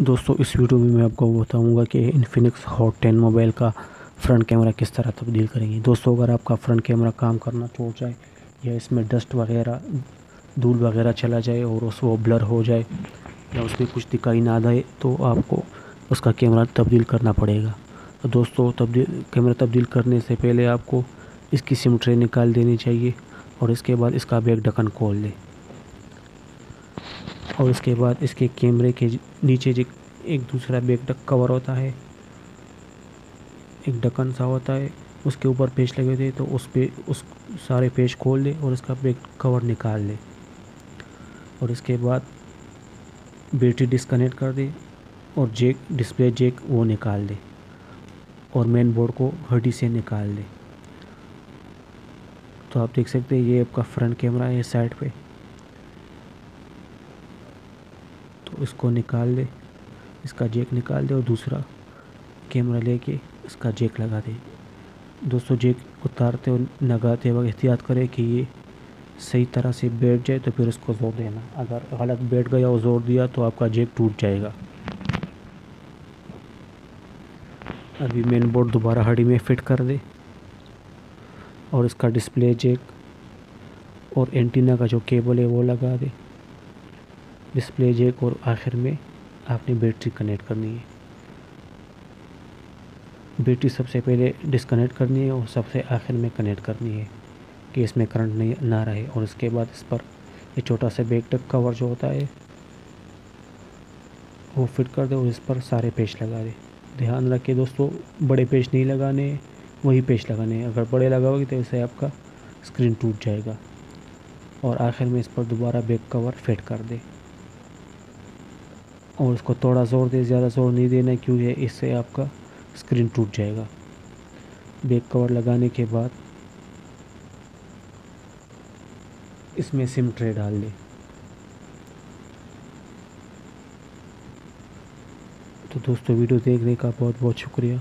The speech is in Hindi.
दोस्तों, इस वीडियो में मैं आपको बताऊँगा कि इन्फिनिक्स हॉट टेन मोबाइल का फ्रंट कैमरा किस तरह तब्दील करेंगे। दोस्तों, अगर आपका फ्रंट कैमरा काम करना छोड़ जाए या इसमें डस्ट वगैरह, धूल वगैरह चला जाए और उस वो ब्लर हो जाए या उसमें कुछ दिखाई ना आए तो आपको उसका कैमरा तब्दील करना पड़ेगा। तो दोस्तों, तब्दील कैमरा तब्दील करने से पहले आपको इसकी सिम ट्रे निकाल देनी चाहिए और इसके बाद इसका बैग ढक्कन खोल दें और उसके बाद इसके कैमरे के नीचे जो एक दूसरा बैक डक कवर होता है। एक ढक्कन सा होता है। उसके ऊपर पेज लगे थे तो उस पे उस सारे पेज खोल दे और उसका बैक कवर निकाल दे और इसके बाद बैटरी डिस्कनेक्ट कर दे और जेक डिस्प्ले जेक वो निकाल दे और मेन बोर्ड को हड्डी से निकाल दे। तो आप देख सकते हैं ये आपका फ्रंट कैमरा है साइड पे। तो इसको निकाल दे, इसका जेक निकाल दे और दूसरा कैमरा लेके इसका जेक लगा दे। दोस्तों, जेक उतारते और लगाते वक्त एहतियात करें कि ये सही तरह से बैठ जाए तो फिर उसको ज़ोर देना। अगर गलत बैठ गया और ज़ोर दिया तो आपका जेक टूट जाएगा। अभी मेन बोर्ड दोबारा हडी में फिट कर दे और इसका डिस्प्ले जेक और एंटीना का जो केबल है वो लगा दे। डिस्प्ले जेक और आखिर में आपने बैटरी कनेक्ट करनी है। बैटरी सबसे पहले डिसकनेक्ट करनी है और सबसे आखिर में कनेक्ट करनी है कि इसमें करंट नहीं, ना रहे और इसके बाद इस पर ये छोटा सा बैक टक कवर जो होता है, वो फिट कर दे और इस पर सारे पेज लगा दे। ध्यान रखिए दोस्तों, बड़े पेज नहीं लगाने, वही पेज लगाने हैं। अगर बड़े लगाओगे तो इससे आपका स्क्रीन टूट जाएगा और आखिर में इस पर दोबारा बैक कवर फिट कर दे। और इसको थोड़ा ज़ोर दे, ज़्यादा ज़ोर नहीं देना, क्योंकि इससे आपका स्क्रीन टूट जाएगा। बैक कवर लगाने के बाद इसमें सिम ट्रे डाल दें। तो दोस्तों, वीडियो देखने का बहुत बहुत शुक्रिया।